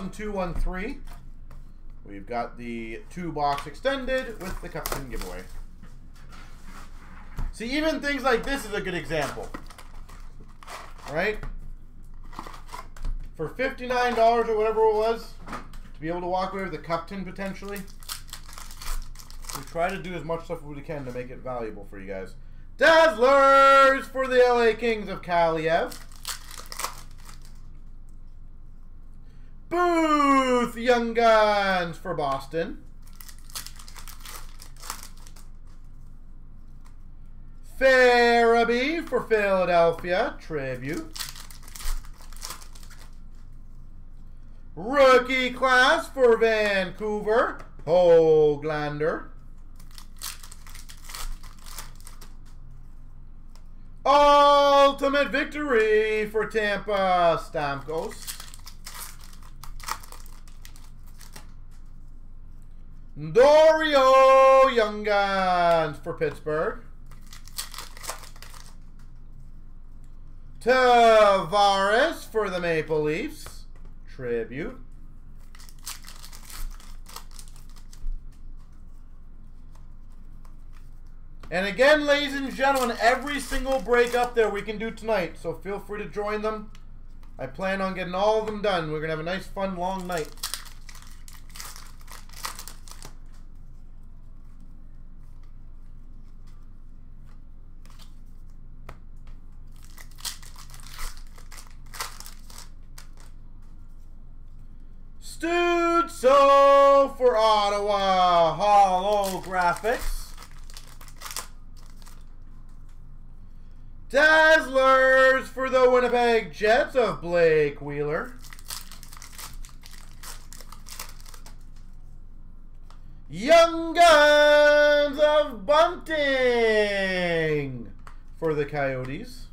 2002-13. We've got the two box extended with the custom giveaway. See, even things like this is a good example. Right? For $59 or whatever it was, to be able to walk away with a cup tin potentially, we try to do as much stuff as we can to make it valuable for you guys. Dazzlers for the LA Kings of Kaliyev. Booth Young Guns for Boston. Farabee for Philadelphia. Tribute. Rookie class for Vancouver. Hoglander. Ultimate victory for Tampa Stamkos. Dorio Young Guns for Pittsburgh. Tavares for the Maple Leafs. Tribute. And again, ladies and gentlemen, every single break up there we can do tonight. So feel free to join them. I plan on getting all of them done. We're going to have a nice, fun, long night. So for Ottawa holographics. Dazzlers for the Winnipeg Jets of Blake Wheeler. Young Guns of Bunting for the Coyotes.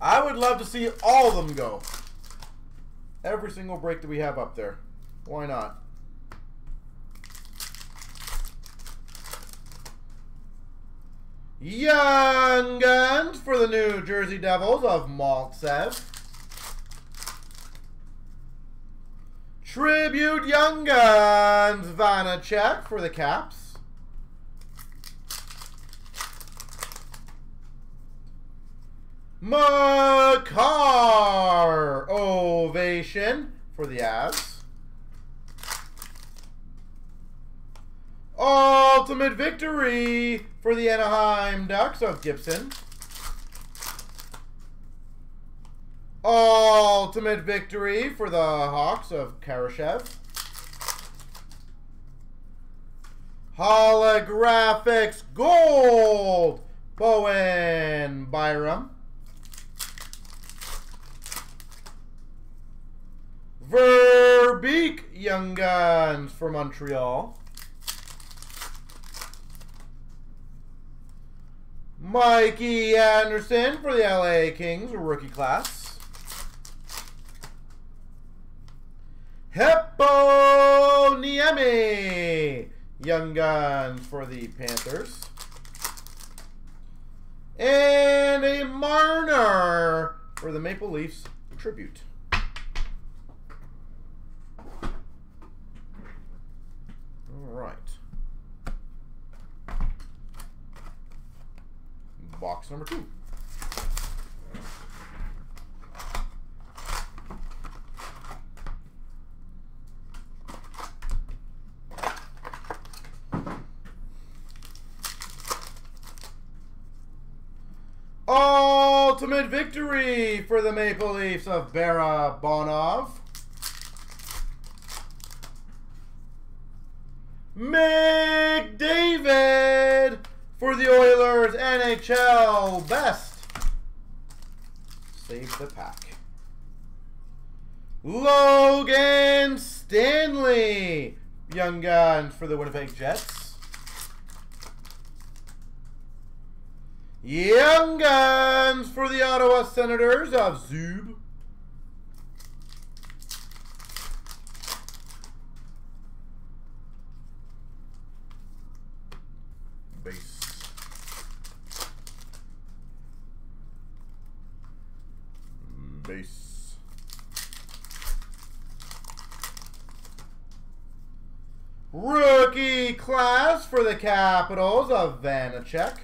I would love to see all of them go. Every single break that we have up there. Why not? Young Guns for the New Jersey Devils of Maltsev. Tribute Young Guns Vanecek for the Caps. Makar Ovation for the Avs. Ultimate victory for the Anaheim Ducks of Gibson. Ultimate victory for the Hawks of Kurashev. Holographics Gold Bowen Byram. Verbeek Young Guns for Montreal. Mikey Anderson for the LA Kings rookie class. Heponiemi Young Guns for the Panthers. And a Marner for the Maple Leafs tribute. Box number two. Ultimate victory for the Maple Leafs of Barabanov. McDavid NHL Best. Save the pack. Logan Stanley, Young Guns for the Winnipeg Jets. Young Guns for the Ottawa Senators of Zub. base. Rookie class for the Capitals of Vanecek.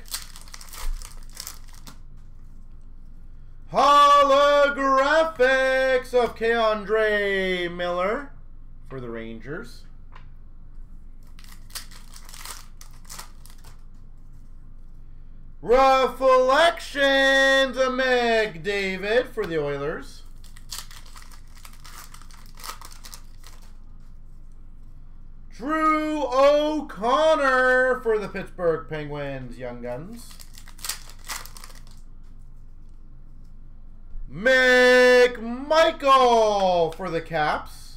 Holographics of K'Andre Miller for the Rangers. Reflections of McDavid for the Oilers. Drew O'Connor for the Pittsburgh Penguins Young Guns. McMichael for the Caps.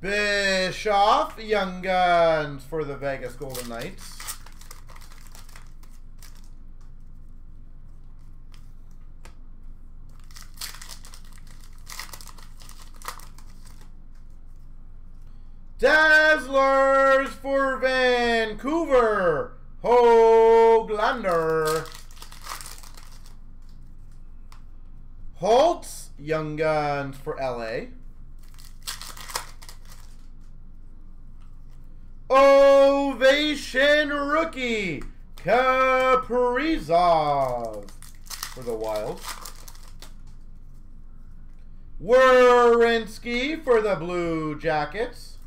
Bischoff, Young Guns for the Vegas Golden Knights. Dazzlers for Vancouver, Hoglander. Holtz, Young Guns for LA. Ovation Rookie, Kaprizov for the Wild. Werenski for the Blue Jackets.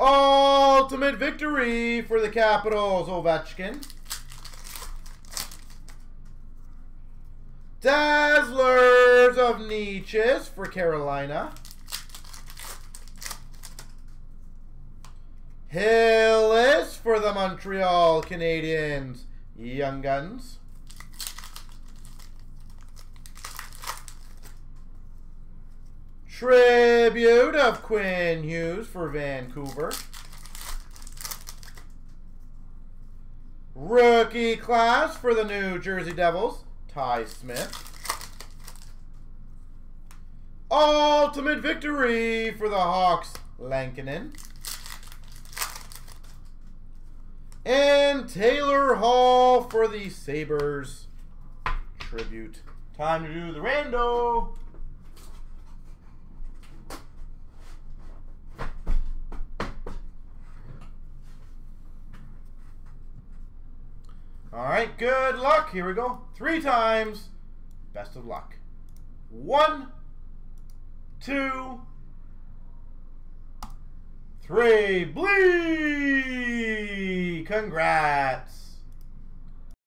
Ultimate victory for the Capitals, Ovechkin. Dazzlers of Necas for Carolina. Hillis for the Montreal Canadiens, Young Guns. Tribute of Quinn Hughes for Vancouver. Rookie class for the New Jersey Devils, Ty Smith. Ultimate victory for the Hawks, Lankinen. And Taylor Hall for the Sabres tribute. Time to do the rando. All right, good luck. Here we go. Three times. Best of luck. One, two, three. Bleed! Congrats.